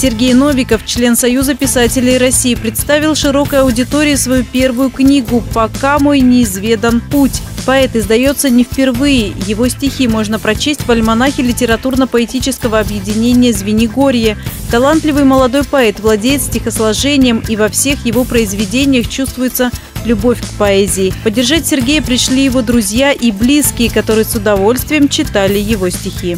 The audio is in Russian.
Сергей Новиков, член Союза писателей России, представил широкой аудитории свою первую книгу «Пока мой неизведан путь». Поэт издается не впервые. Его стихи можно прочесть в альманахе литературно-поэтического объединения «Звенигорье». Талантливый молодой поэт владеет стихосложением, и во всех его произведениях чувствуется любовь к поэзии. Поддержать Сергея пришли его друзья и близкие, которые с удовольствием читали его стихи.